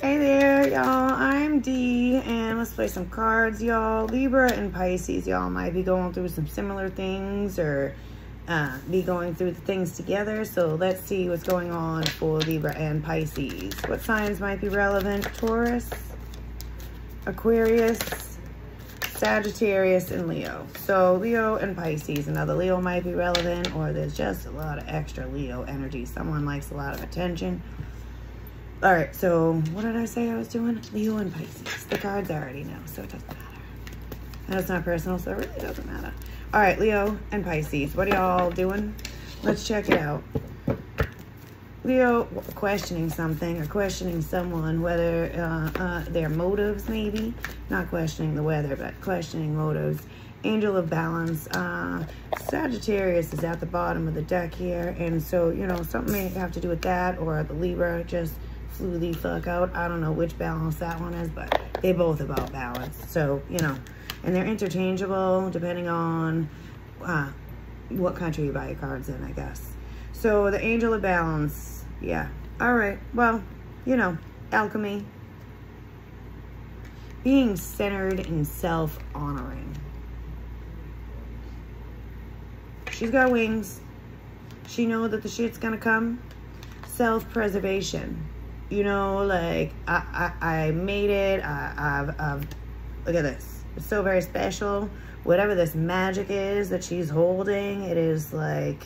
Hey there, y'all. I'm Dee, and let's play some cards, y'all. Libra and Pisces, y'all might be going through some similar things or uh, be going through the things together. So let's see what's going on for Libra and Pisces. What signs might be relevant? Taurus, Aquarius, Sagittarius, and Leo. So Leo and Pisces. Another Leo might be relevant, or there's just a lot of extra Leo energy. Someone likes a lot of attention all right, so what did I say I was doing? Leo and Pisces. The cards I already know, so it doesn't matter. It's not personal, so it really doesn't matter. All right, Leo and Pisces. What are y'all doing? Let's check it out. Leo questioning something or questioning someone, whether uh, uh, their motives maybe. Not questioning the weather, but questioning motives. Angel of Balance. Uh, Sagittarius is at the bottom of the deck here. And so, you know, something may have to do with that or the Libra just the fuck out. I don't know which balance that one is, but they both about balance. So, you know, and they're interchangeable depending on uh, what country you buy your cards in, I guess. So the Angel of Balance, yeah. All right, well, you know, alchemy. Being centered and self-honoring. She's got wings. She know that the shit's gonna come. Self-preservation you know, like I, I, I made it. I, I've, I've, look at this. It's so very special. Whatever this magic is that she's holding, it is like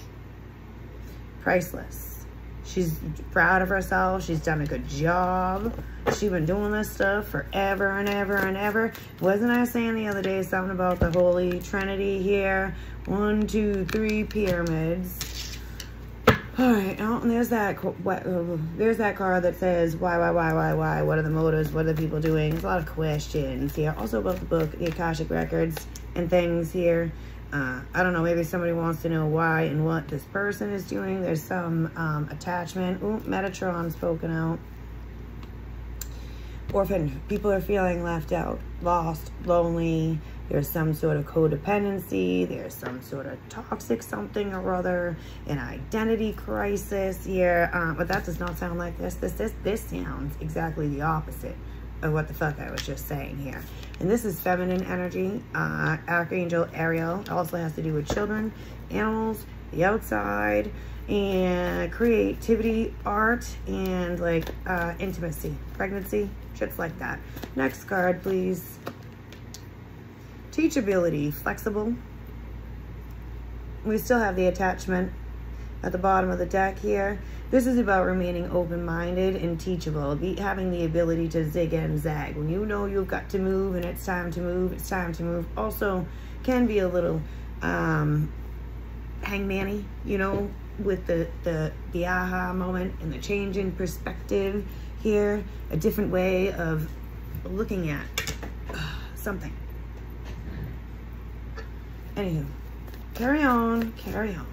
priceless. She's proud of herself. She's done a good job. She's been doing this stuff forever and ever and ever. Wasn't I saying the other day something about the Holy Trinity here? One, two, three pyramids all right, oh, and there's that what, uh, there's that card that says why, why, why, why, why? What are the motives? What are the people doing? There's a lot of questions here. Also about the book, the Akashic Records and things here. Uh, I don't know, maybe somebody wants to know why and what this person is doing. There's some um, attachment. Ooh, Metatron spoken out. Orphan. People are feeling left out, lost, lonely, there's some sort of codependency, there's some sort of toxic something or other, an identity crisis here, um, but that does not sound like this. This, this, this sounds exactly the opposite of what the fuck I was just saying here. And this is feminine energy, uh, Archangel Ariel, also has to do with children, animals, the outside, and creativity, art, and like uh, intimacy, pregnancy, shits like that. Next card, please. Teachability, flexible. We still have the attachment at the bottom of the deck here. This is about remaining open-minded and teachable, having the ability to zig and zag. When you know you've got to move and it's time to move, it's time to move. Also, can be a little um, hangmanny, you know, with the, the, the aha moment and the change in perspective here, a different way of looking at something. Anywho, carry on, carry on.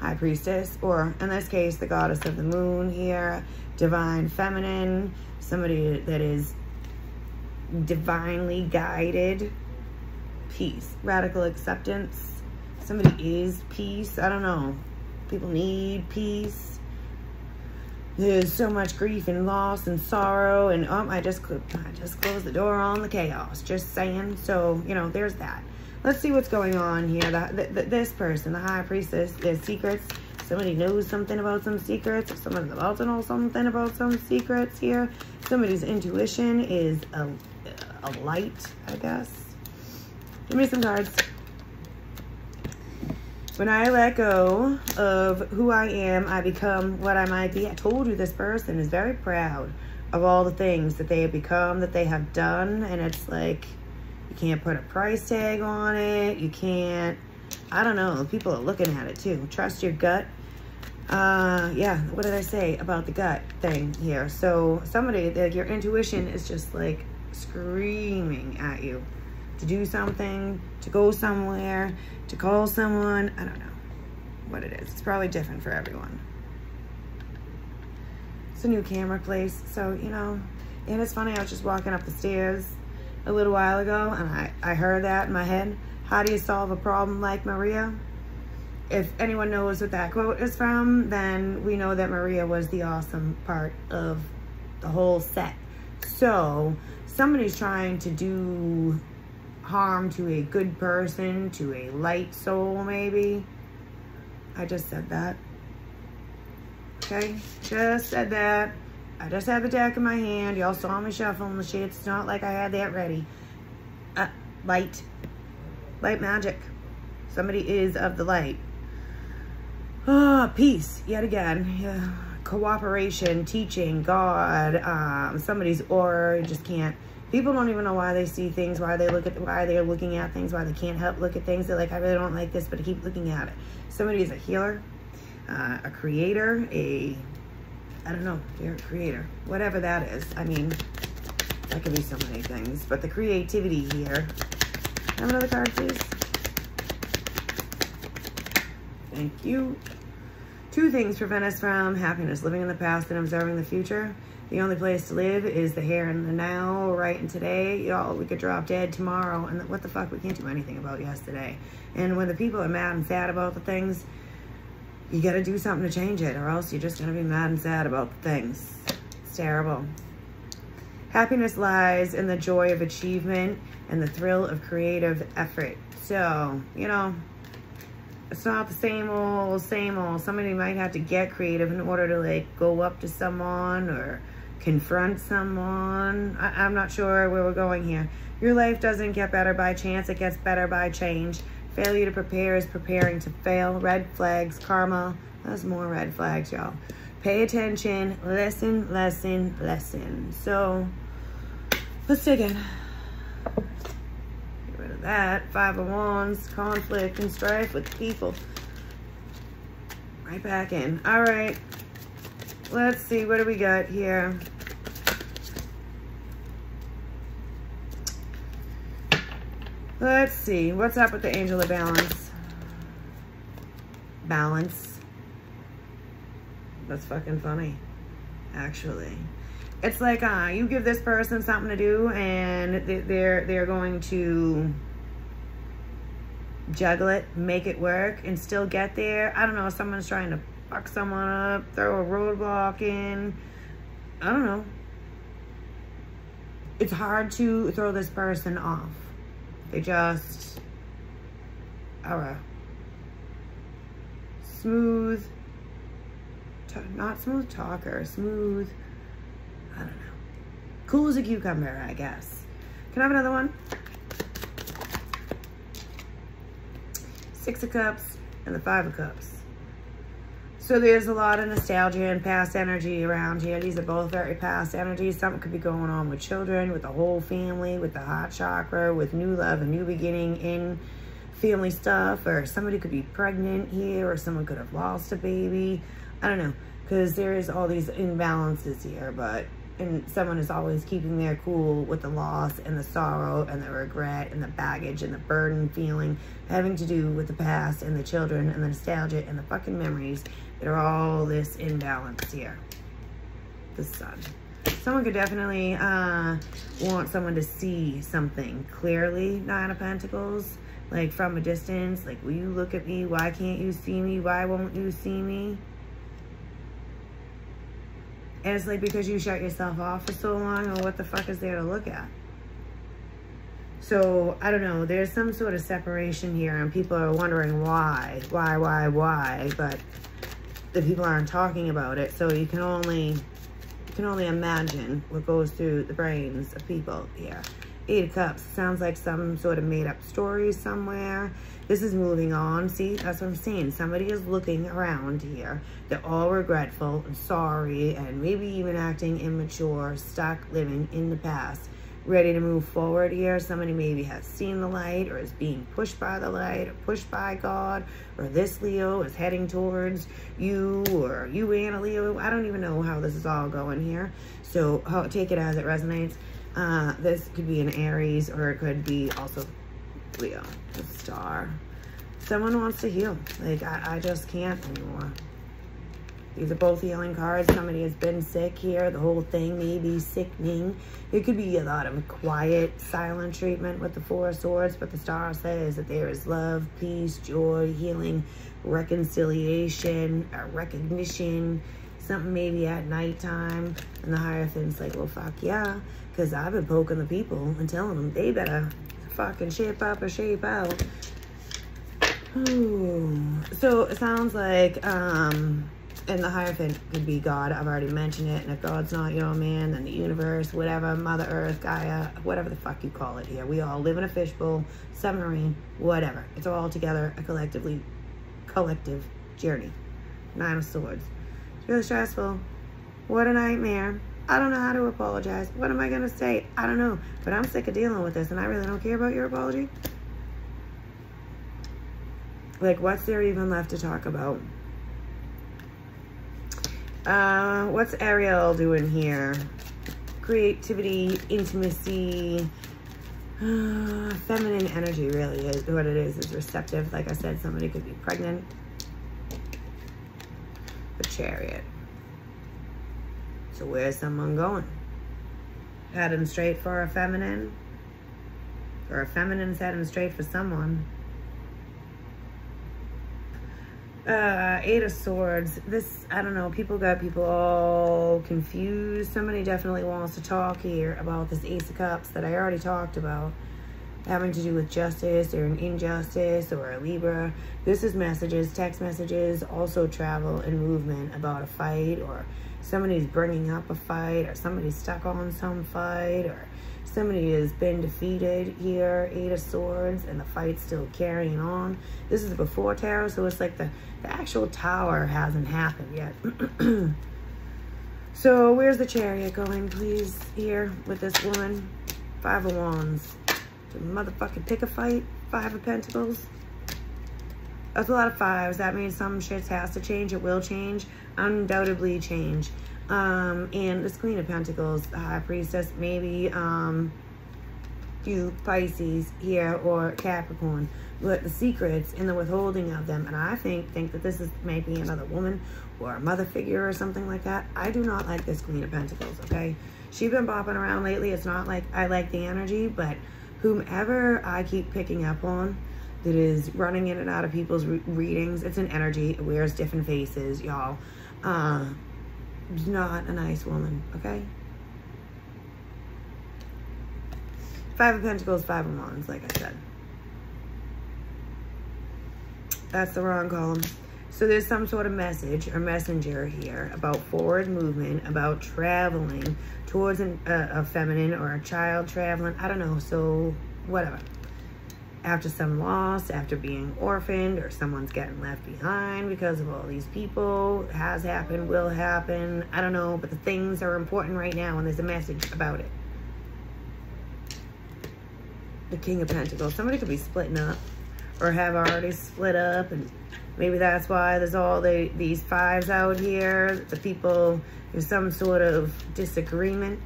High Priestess, or in this case, the Goddess of the Moon here, Divine Feminine, somebody that is divinely guided, peace, radical acceptance. Somebody is peace, I don't know. People need peace. There's so much grief and loss and sorrow and oh, I just I just closed the door on the chaos. Just saying. So, you know, there's that. Let's see what's going on here. The, the, this person, the high priestess, there's secrets. Somebody knows something about some secrets. Someone's about to know something about some secrets here. Somebody's intuition is a, a light, I guess. Give me some cards. When I let go of who I am, I become what I might be. I told you this person is very proud of all the things that they have become, that they have done. And it's like, can't put a price tag on it. You can't, I don't know. People are looking at it too. Trust your gut. Uh, yeah, what did I say about the gut thing here? So somebody, that your intuition is just like screaming at you to do something, to go somewhere, to call someone. I don't know what it is. It's probably different for everyone. It's a new camera place. So, you know, and it's funny, I was just walking up the stairs a little while ago, and I, I heard that in my head. How do you solve a problem like Maria? If anyone knows what that quote is from, then we know that Maria was the awesome part of the whole set. So somebody's trying to do harm to a good person, to a light soul maybe. I just said that. Okay, just said that. I just had the deck in my hand. Y'all saw me shuffling the shit. It's not like I had that ready. Uh, light. Light magic. Somebody is of the light. Ah, oh, peace, yet again. Yeah. Cooperation, teaching, God, um, somebody's aura, just can't. People don't even know why they see things, why they look at, why they're looking at things, why they can't help look at things. They're like, I really don't like this, but I keep looking at it. Somebody is a healer, uh, a creator, a, I don't know, they're a creator, whatever that is. I mean, that could be so many things, but the creativity here. Have another card, please. Thank you. Two things prevent us from happiness, living in the past and observing the future. The only place to live is the here and the now, right and today. Y'all, we could drop dead tomorrow, and what the fuck, we can't do anything about yesterday. And when the people are mad and sad about the things, you gotta do something to change it, or else you're just gonna be mad and sad about things. It's terrible. Happiness lies in the joy of achievement and the thrill of creative effort. So, you know, it's not the same old, same old. Somebody might have to get creative in order to like go up to someone or confront someone. I, am not sure where we're going here. Your life doesn't get better by chance. It gets better by change. Failure to prepare is preparing to fail. Red flags, karma. That's more red flags, y'all. Pay attention. Listen, lesson, lesson. So, let's dig in Get rid of that. Five of Wands, conflict and strife with people. Right back in. All right. Let's see. What do we got here? Let's see. What's up with the Angel of Balance? Balance. That's fucking funny, actually. It's like uh, you give this person something to do and they're they're going to juggle it, make it work, and still get there. I don't know, someone's trying to fuck someone up, throw a roadblock in. I don't know. It's hard to throw this person off. They just are a smooth, not smooth talker, smooth, I don't know. Cool as a cucumber, I guess. Can I have another one? Six of Cups, and the Five of Cups. So there's a lot of nostalgia and past energy around here. These are both very past energies. Something could be going on with children, with the whole family, with the heart chakra, with new love, a new beginning in family stuff, or somebody could be pregnant here, or someone could have lost a baby. I don't know, because there is all these imbalances here, but and someone is always keeping their cool with the loss and the sorrow and the regret and the baggage and the burden feeling having to do with the past and the children and the nostalgia and the fucking memories that are all this imbalance here. The sun. Someone could definitely uh, want someone to see something clearly, Nine of Pentacles, like from a distance. Like, will you look at me? Why can't you see me? Why won't you see me? And it's like because you shut yourself off for so long, or what the fuck is there to look at? So, I don't know. There's some sort of separation here, and people are wondering why, why, why, why, but the people aren't talking about it. So you can only, you can only imagine what goes through the brains of people here. Eight of Cups sounds like some sort of made up story somewhere. This is moving on. See, that's what I'm saying. Somebody is looking around here. They're all regretful and sorry and maybe even acting immature, stuck living in the past, ready to move forward here. Somebody maybe has seen the light or is being pushed by the light or pushed by God or this Leo is heading towards you or you and a Leo. I don't even know how this is all going here. So take it as it resonates. Uh, this could be an Aries or it could be also Leo, the star. Someone wants to heal. Like, I, I just can't anymore. These are both healing cards. Somebody has been sick here. The whole thing may be sickening. It could be a lot of quiet, silent treatment with the Four of Swords, but the star says that there is love, peace, joy, healing, reconciliation, uh, recognition, something maybe at nighttime. And the higher thing's like, well, fuck yeah. Because I've been poking the people and telling them they better fucking shape up or shape out. Ooh. So it sounds like, um, and the Hierophant could be God. I've already mentioned it. And if God's not your man, then the universe, whatever, Mother Earth, Gaia, whatever the fuck you call it here. We all live in a fishbowl, submarine, whatever. It's all together, a collectively, collective journey. Nine of Swords. It's really stressful. What a nightmare. I don't know how to apologize. What am I going to say? I don't know. But I'm sick of dealing with this, and I really don't care about your apology. Like, what's there even left to talk about? Uh, what's Ariel doing here? Creativity, intimacy, uh, feminine energy really is what it is. Is receptive. Like I said, somebody could be pregnant. The chariot. So where's someone going? Heading straight for a feminine? Or a feminine's heading straight for someone. uh, Eight of Swords. This, I don't know, people got people all confused. Somebody definitely wants to talk here about this Ace of Cups that I already talked about. Having to do with justice or an injustice or a Libra. This is messages, text messages, also travel and movement about a fight or somebody's bringing up a fight or somebody's stuck on some fight or Somebody has been defeated here, Eight of Swords, and the fight's still carrying on. This is before Tarot, so it's like the, the actual tower hasn't happened yet. so where's the chariot going, please, here with this woman? Five of Wands. To motherfucking pick a fight? Five of Pentacles. That's a lot of fives. That means some shit has to change. It will change. Undoubtedly change. Um, and this Queen of Pentacles, the High Priestess, maybe um, you Pisces here or Capricorn. But the secrets and the withholding of them, and I think think that this is maybe another woman or a mother figure or something like that. I do not like this Queen of Pentacles, okay? She's been bopping around lately. It's not like I like the energy, but whomever I keep picking up on that is running in and out of people's re readings, it's an energy. It wears different faces, y'all. Uh, not a nice woman, okay? Five of Pentacles, Five of Wands, like I said. That's the wrong column. So there's some sort of message or messenger here about forward movement, about traveling towards an, a feminine or a child traveling. I don't know. So whatever after some loss, after being orphaned, or someone's getting left behind because of all these people. Has happened, will happen. I don't know, but the things are important right now, and there's a message about it. The King of Pentacles. Somebody could be splitting up, or have already split up, and maybe that's why there's all the, these fives out here. The people, there's some sort of disagreement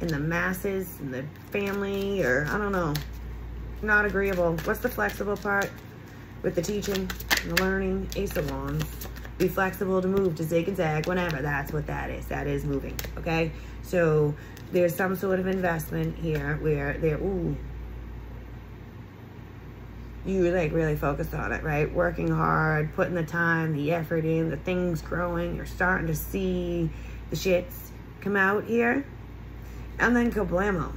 in the masses, in the family, or I don't know not agreeable. What's the flexible part with the teaching and the learning? Ace of Wands. Be flexible to move, to zig and zag, whenever. That's what that is. That is moving, okay? So there's some sort of investment here where they're, ooh, you like really focused on it, right? Working hard, putting the time, the effort in, the things growing. You're starting to see the shits come out here. And then kablamo.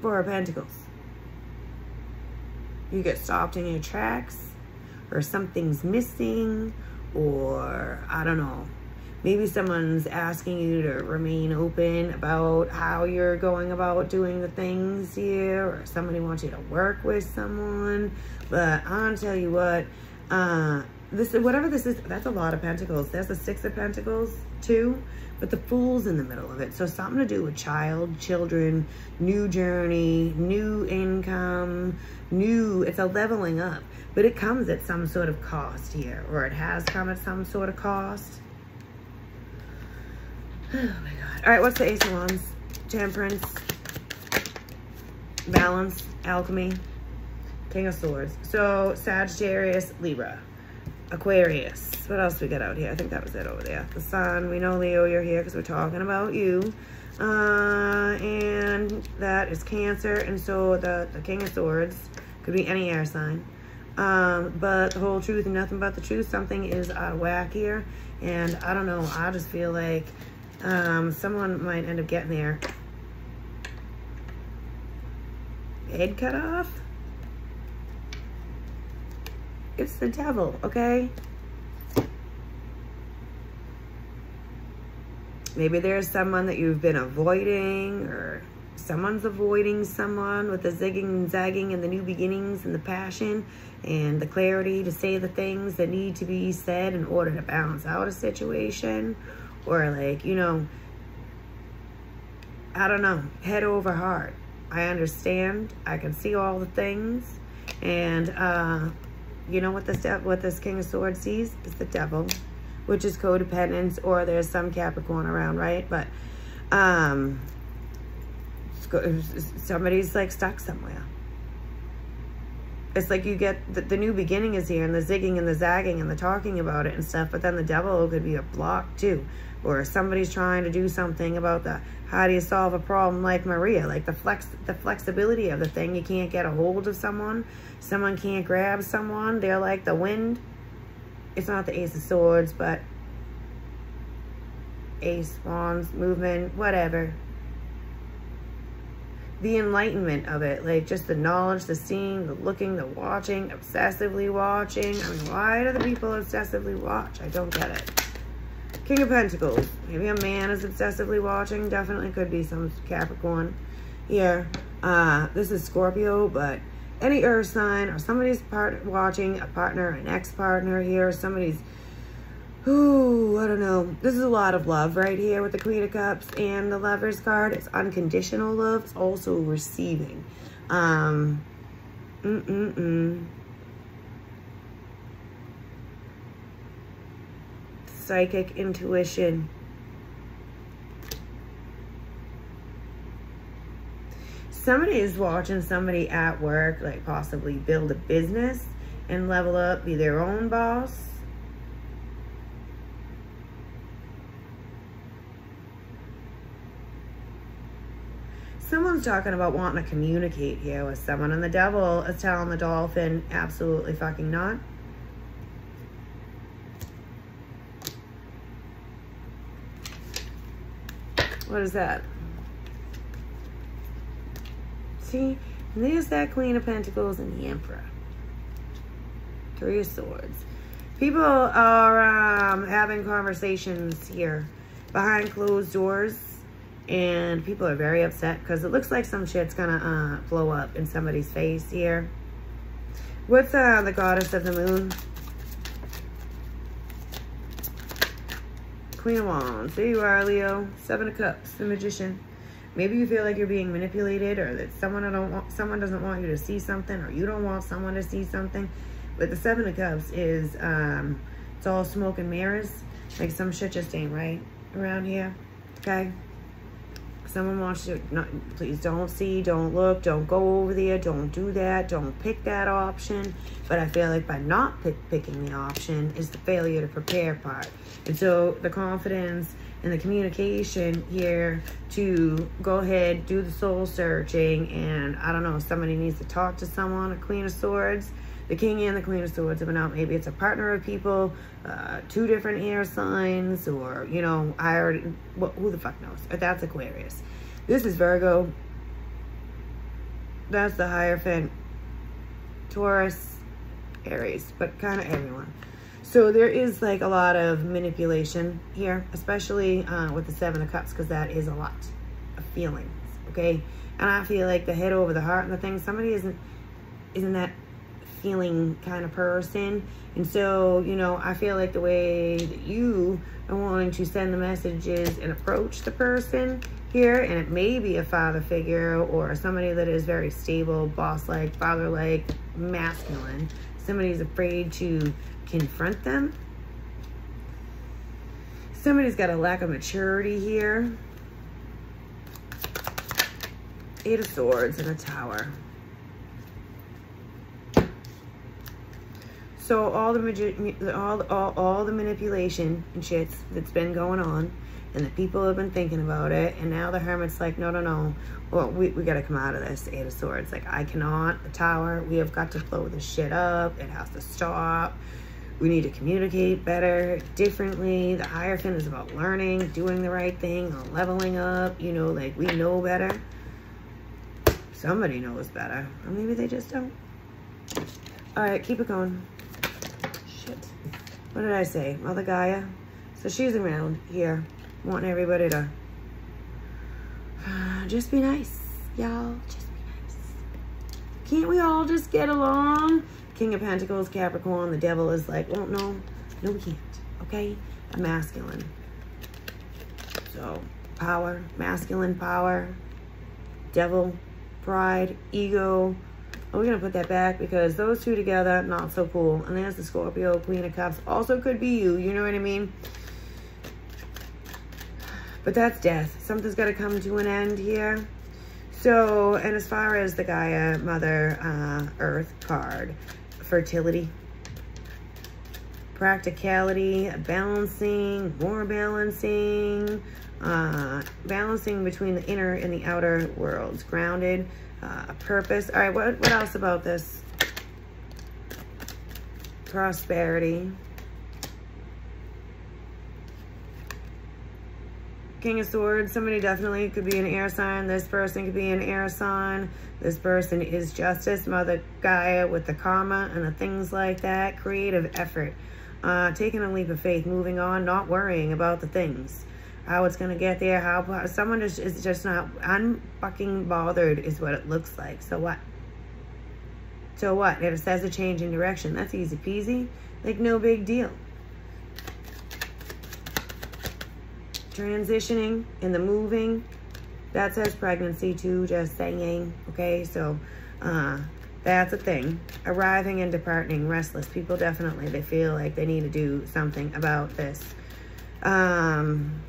Four of Pentacles. You get stopped in your tracks or something's missing or I don't know. Maybe someone's asking you to remain open about how you're going about doing the things here or somebody wants you to work with someone. But I'll tell you what, uh, this whatever this is, that's a lot of pentacles. There's the six of pentacles too but the fool's in the middle of it. So something to do with child, children, new journey, new income, new, it's a leveling up. But it comes at some sort of cost here, or it has come at some sort of cost. Oh my God. All right, what's the Ace of Wands? Temperance, Balance, Alchemy, King of Swords. So Sagittarius, Libra. Aquarius. What else we got out here? I think that was it over there. The sun. We know, Leo, you're here because we're talking about you. Uh, and that is Cancer. And so the, the King of Swords could be any air sign. Um, but the whole truth and nothing but the truth, something is out of whack here. And I don't know, I just feel like um, someone might end up getting their head cut off. It's the devil, okay? Maybe there's someone that you've been avoiding or someone's avoiding someone with the zigging and zagging and the new beginnings and the passion and the clarity to say the things that need to be said in order to balance out a situation or like, you know, I don't know, head over heart. I understand. I can see all the things. And uh, you know what this, what this King of Swords sees? is the devil which is codependence, or there's some Capricorn around, right? But um, somebody's like stuck somewhere. It's like you get the, the, new beginning is here and the zigging and the zagging and the talking about it and stuff, but then the devil could be a block too. Or somebody's trying to do something about the how do you solve a problem like Maria, like the flex the flexibility of the thing. You can't get a hold of someone. Someone can't grab someone. They're like the wind it's not the Ace of Swords, but Ace, Wands, movement, whatever. The enlightenment of it, like just the knowledge, the seeing, the looking, the watching, obsessively watching. I mean, why do the people obsessively watch? I don't get it. King of Pentacles. Maybe a man is obsessively watching. Definitely could be some Capricorn here. Uh, this is Scorpio, but any earth sign or somebody's part watching a partner, an ex-partner here, somebody's, ooh, I don't know. This is a lot of love right here with the Queen of Cups and the Lover's card. It's unconditional love. It's also receiving. Um, mm-mm-mm. Psychic intuition. somebody is watching somebody at work, like possibly build a business and level up, be their own boss. Someone's talking about wanting to communicate here with someone, and the devil is telling the dolphin, absolutely fucking not. What is that? See? And there's that Queen of Pentacles and the Emperor. Three of Swords. People are um, having conversations here behind closed doors. And people are very upset because it looks like some shit's going to uh, blow up in somebody's face here. What's uh, the Goddess of the Moon? Queen of Wands. There you are, Leo. Seven of Cups, the Magician. Maybe you feel like you're being manipulated or that someone don't want, someone doesn't want you to see something or you don't want someone to see something. But the Seven of Cups is, um, it's all smoke and mirrors. Like some shit just ain't right around here, okay? Someone wants to, not, please don't see, don't look, don't go over there, don't do that, don't pick that option. But I feel like by not pick, picking the option is the failure to prepare part. And so the confidence and the communication here to go ahead, do the soul searching, and I don't know, somebody needs to talk to someone, a Queen of Swords. The King and the Queen of Swords have been out. Maybe it's a partner of people, uh, two different air signs, or, you know, I already, well, who the fuck knows? That's Aquarius. This is Virgo. That's the Hierophant. Taurus, Aries, but kind of everyone. So there is like a lot of manipulation here, especially uh, with the Seven of Cups, because that is a lot of feelings, okay? And I feel like the head over the heart and the thing, somebody isn't, isn't that kind of person. And so, you know, I feel like the way that you are wanting to send the messages and approach the person here, and it may be a father figure or somebody that is very stable, boss-like, father-like, masculine. Somebody's afraid to confront them. Somebody's got a lack of maturity here. Eight of Swords and a Tower. So all the all, all all the manipulation and shits that's been going on, and the people have been thinking about it, and now the hermit's like, no, no, no. Well, we, we got to come out of this Eight of Swords. Like, I cannot. The tower. We have got to blow this shit up. It has to stop. We need to communicate better, differently. The Hierophant is about learning, doing the right thing, leveling up. You know, like we know better. Somebody knows better. Or maybe they just don't. All right, keep it going. What did I say? Mother Gaia? So she's around here, wanting everybody to just be nice, y'all. Just be nice. Can't we all just get along? King of Pentacles, Capricorn, the devil is like, well, no, no, we can't, okay? A masculine. So, power, masculine power, devil, pride, ego. We're going to put that back because those two together, not so cool. And there's the Scorpio, Queen of Cups. Also could be you, you know what I mean? But that's death. Something's got to come to an end here. So, and as far as the Gaia Mother uh, Earth card, fertility, practicality, balancing, more balancing, uh, balancing between the inner and the outer worlds, grounded, uh, a purpose. All right, what, what else about this? Prosperity. King of Swords, somebody definitely could be an air sign. This person could be an air sign. This person is justice, Mother Gaia with the karma and the things like that. Creative effort. Uh, taking a leap of faith, moving on, not worrying about the things how it's gonna get there, how someone is, is just not I'm fucking bothered is what it looks like. So what? So what? If it says a change in direction, that's easy peasy. Like no big deal. Transitioning and the moving, that says pregnancy too, just saying. Okay, so uh, that's a thing. Arriving and departing, restless. People definitely, they feel like they need to do something about this. Um,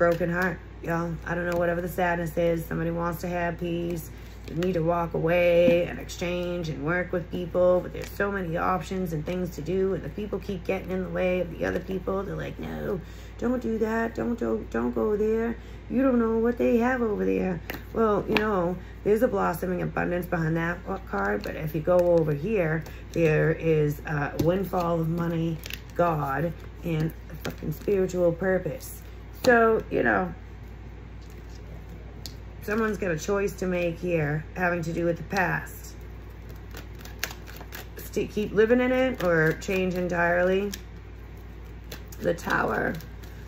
broken heart, y'all. I don't know, whatever the sadness is, somebody wants to have peace. You need to walk away and exchange and work with people, but there's so many options and things to do, and the people keep getting in the way of the other people. They're like, no, don't do that. Don't, don't, don't go there. You don't know what they have over there. Well, you know, there's a blossoming abundance behind that card, but if you go over here, there is a windfall of money, God, and a fucking spiritual purpose. So, you know, someone's got a choice to make here having to do with the past. keep living in it or change entirely. The tower.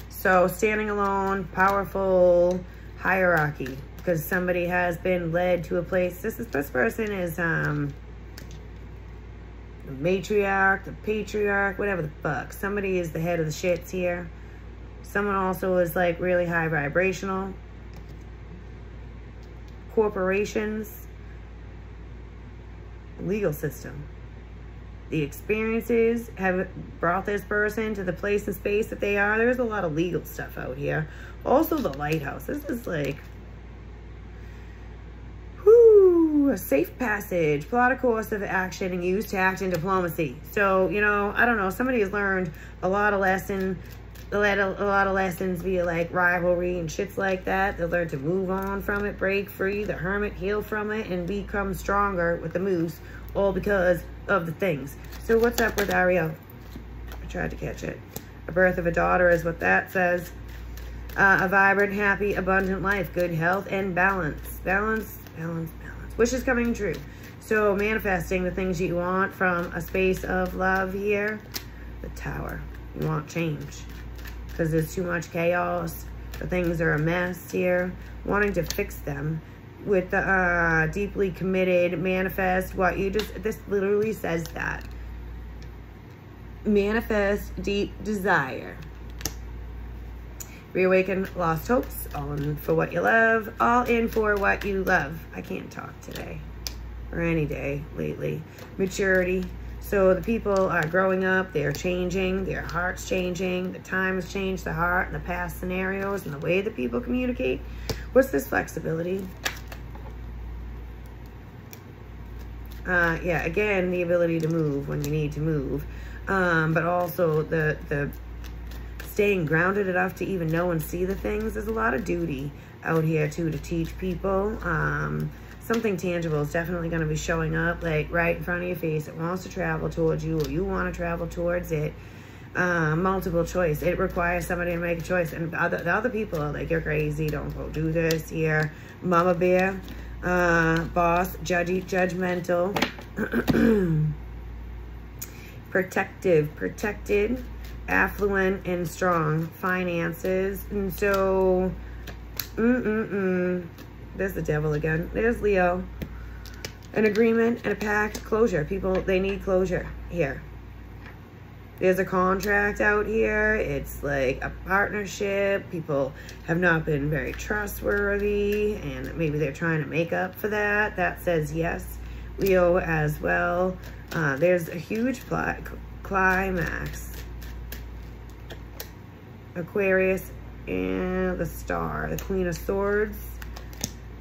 So standing alone, powerful hierarchy because somebody has been led to a place. This is this person is um the matriarch, the patriarch, whatever the fuck. Somebody is the head of the shits here. Someone also is like really high vibrational. Corporations. Legal system. The experiences have brought this person to the place and space that they are. There's a lot of legal stuff out here. Also the lighthouse. This is like a safe passage, plot a course of action, and use tact and diplomacy. So, you know, I don't know, somebody has learned a lot of lesson A, a, lot of lessons via like rivalry and shits like that. They'll learn to move on from it, break free, the hermit, heal from it, and become stronger with the moose, all because of the things. So what's up with Ariel? I tried to catch it. A birth of a daughter is what that says. Uh, a vibrant, happy, abundant life, good health, and balance. Balance, balance, balance. Wish is coming true. So manifesting the things you want from a space of love here. The tower. You want change because there's too much chaos. The things are a mess here. Wanting to fix them with the uh, deeply committed manifest what you just, this literally says that. Manifest deep desire. Reawaken lost hopes, all in for what you love, all in for what you love. I can't talk today or any day lately. Maturity, so the people are growing up, they're changing, their heart's changing, the times change the heart and the past scenarios and the way that people communicate. What's this flexibility? Uh, yeah, again, the ability to move when you need to move. Um, but also the, the staying grounded enough to even know and see the things. There's a lot of duty out here too to teach people. Um, something tangible is definitely going to be showing up like right in front of your face. It wants to travel towards you or you want to travel towards it. Uh, multiple choice. It requires somebody to make a choice. And other, the other people are like, you're crazy. Don't go do this here. Mama bear, uh, boss, judgy, judgmental, protective, protected, affluent, and strong. Finances. And so, mm-mm-mm. There's the devil again. There's Leo. An agreement and a pact. Closure. People, they need closure here. There's a contract out here. It's like a partnership. People have not been very trustworthy and maybe they're trying to make up for that. That says yes. Leo as well. Uh, there's a huge climax. Aquarius and the star, the Queen of Swords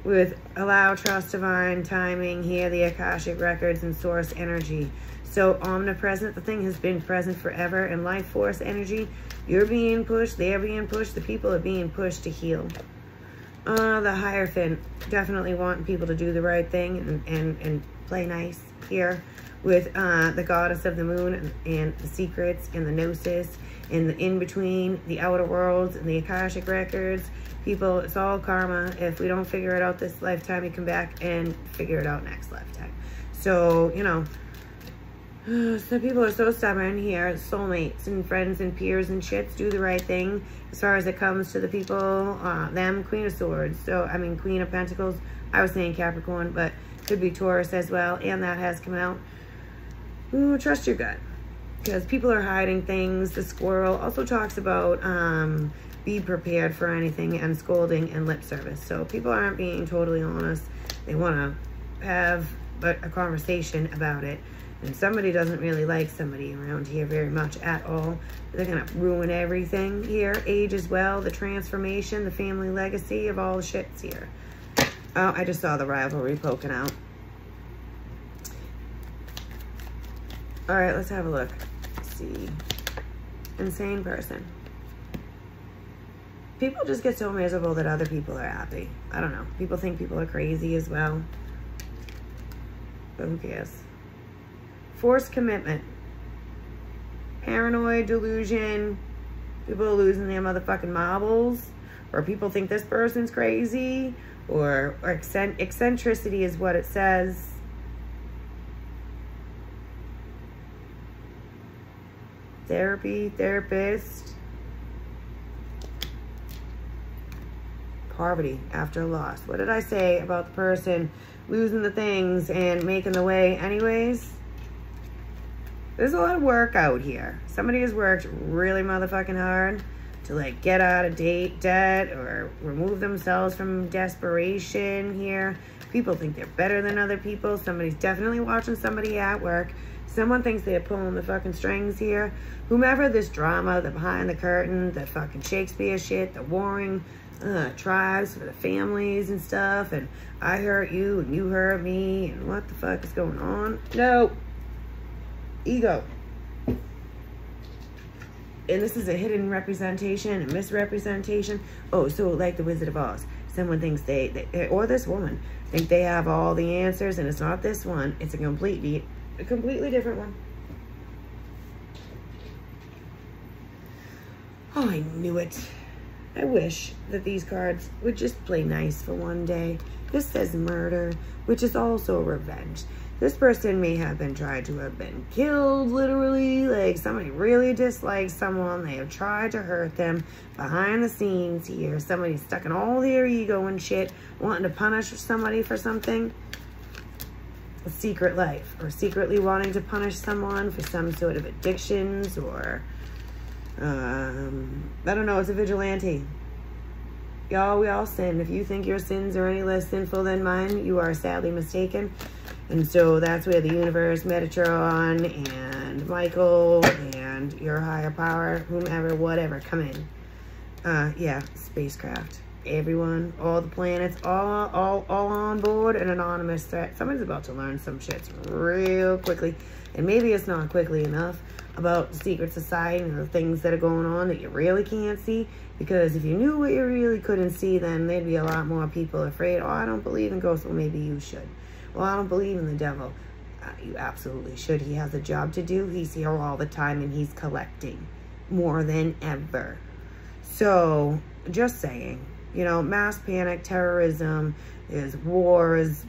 with allow, trust, divine, timing, hear the Akashic records, and source energy. So omnipresent, the thing has been present forever, and life force energy, you're being pushed, they're being pushed, the people are being pushed to heal. Uh, the Hierophant, definitely wanting people to do the right thing and, and, and play nice here with uh, the goddess of the moon and, and the secrets and the gnosis and the in-between, the outer worlds and the Akashic records people, it's all karma. If we don't figure it out this lifetime, you come back and figure it out next lifetime. So, you know, some people are so stubborn here. Soulmates and friends and peers and shits do the right thing as far as it comes to the people, uh, them, Queen of Swords. So, I mean, Queen of Pentacles. I was saying Capricorn, but could be Taurus as well. And that has come out. Ooh, trust your gut. Because people are hiding things. The squirrel also talks about um, be prepared for anything and scolding and lip service. So people aren't being totally honest. They want to have a, conversation about it. And somebody doesn't really like somebody around here very much at all. They're going to ruin everything here. Age as well, the transformation, the family legacy of all the shits here. Oh, I just saw the rivalry poking out. All right, let's have a look. Let's see. Insane person people just get so miserable that other people are happy. I don't know. People think people are crazy as well. But who cares? Forced commitment. Paranoid, delusion. People are losing their motherfucking marbles. Or people think this person's crazy. Or, or eccentricity is what it says. Therapy, therapist poverty after loss. What did I say about the person losing the things and making the way anyways? There's a lot of work out here. Somebody has worked really motherfucking hard to like get out of date debt or remove themselves from desperation here. People think they're better than other people. Somebody's definitely watching somebody at work. Someone thinks they're pulling the fucking strings here. Whomever this drama, the behind the curtain, the fucking Shakespeare shit, the warring uh, tribes for the families and stuff. And I hurt you and you hurt me. And what the fuck is going on? No. Ego. And this is a hidden representation, a misrepresentation. Oh, so like the Wizard of Oz. Someone thinks they, they or this woman, think they have all the answers. And it's not this one. It's a completely, a completely different one. Oh, I knew it. I wish that these cards would just play nice for one day. This says murder, which is also revenge. This person may have been tried to have been killed, literally. Like, somebody really dislikes someone. They have tried to hurt them behind the scenes here. Somebody stuck in all their ego and shit, wanting to punish somebody for something. A secret life, or secretly wanting to punish someone for some sort of addictions or um, I don't know. It's a vigilante. Y'all, we all sin. If you think your sins are any less sinful than mine, you are sadly mistaken. And so that's where the universe, Metatron, and Michael, and your higher power, whomever, whatever, come in. Uh, yeah, spacecraft. everyone, all the planets, all, all, all on board an anonymous threat. Somebody's about to learn some shits real quickly. And maybe it's not quickly enough about secret society and the things that are going on that you really can't see. Because if you knew what you really couldn't see, then there'd be a lot more people afraid. Oh, I don't believe in ghosts. Well, maybe you should. Well, I don't believe in the devil. Uh, you absolutely should. He has a job to do. He's here all the time and he's collecting more than ever. So, just saying, you know, mass panic, terrorism, is wars.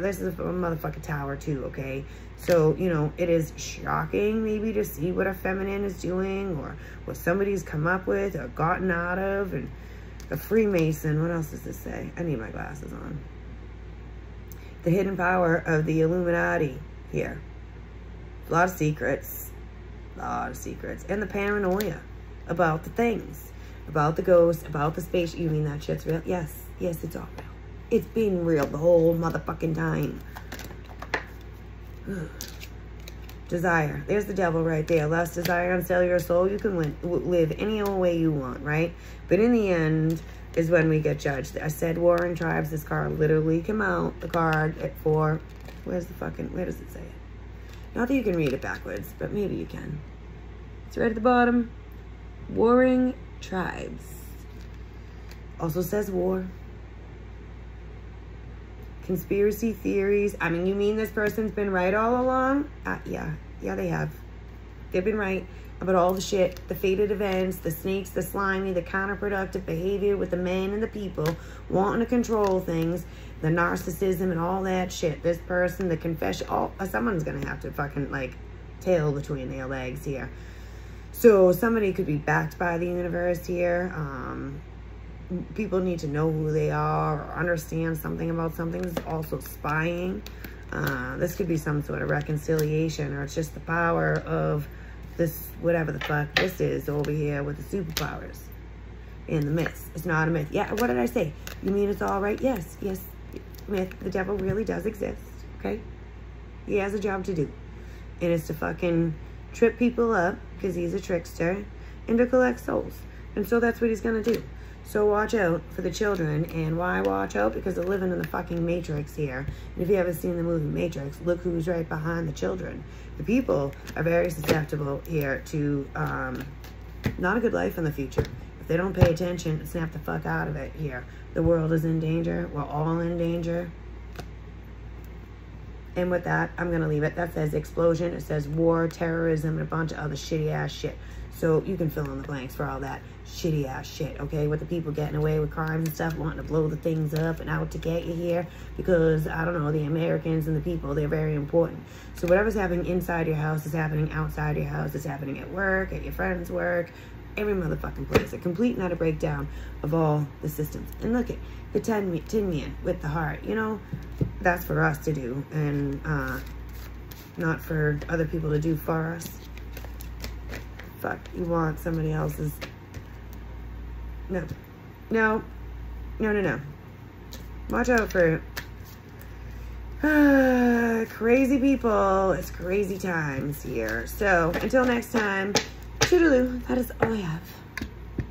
This is a motherfucking tower too, okay? So, you know, it is shocking maybe to see what a feminine is doing or what somebody's come up with or gotten out of. And a Freemason, what else does this say? I need my glasses on. The hidden power of the Illuminati here. A lot of secrets. A lot of secrets. And the paranoia about the things. About the ghosts, about the space. You mean that shit's real? Yes. Yes, it's all real. It's been real the whole motherfucking time. desire. There's the devil right there. Less desire and sell your soul. You can win, live any old way you want, right? But in the end is when we get judged. I said war and tribes. This card literally came out. The card at four. Where's the fucking, where does it say it? Not that you can read it backwards, but maybe you can. It's right at the bottom. Warring tribes. Also says war conspiracy theories. I mean, you mean this person's been right all along? Uh, yeah, yeah, they have. They've been right about all the shit, the fated events, the snakes, the slimy, the counterproductive behavior with the men and the people wanting to control things, the narcissism and all that shit. This person, the confession, all uh, someone's gonna have to fucking like tail between their legs here. So somebody could be backed by the universe here. Um, people need to know who they are or understand something about something. This is also spying. Uh, this could be some sort of reconciliation or it's just the power of this, whatever the fuck this is over here with the superpowers in the myths. It's not a myth. Yeah, what did I say? You mean it's all right? Yes, yes. Myth, the devil really does exist, okay? He has a job to do. And it's to fucking trip people up because he's a trickster and to collect souls. And so that's what he's going to do. So watch out for the children. And why watch out? Because they're living in the fucking Matrix here. And if you haven't seen the movie Matrix, look who's right behind the children. The people are very susceptible here to um, not a good life in the future. If they don't pay attention, snap the fuck out of it here. The world is in danger. We're all in danger. And with that, I'm going to leave it. That says explosion. It says war, terrorism, and a bunch of other shitty ass shit. So you can fill in the blanks for all that shitty ass shit, okay? With the people getting away with crimes and stuff, wanting to blow the things up and out to get you here because, I don't know, the Americans and the people, they're very important. So whatever's happening inside your house is happening outside your house. It's happening at work, at your friend's work, every motherfucking place. A complete and utter breakdown of all the systems. And look at the tin, tin man with the heart. You know, that's for us to do and uh, not for other people to do for us fuck you want somebody else's. No. No. No, no, no. Watch out for crazy people. It's crazy times here. So until next time, toodaloo. That is all I have.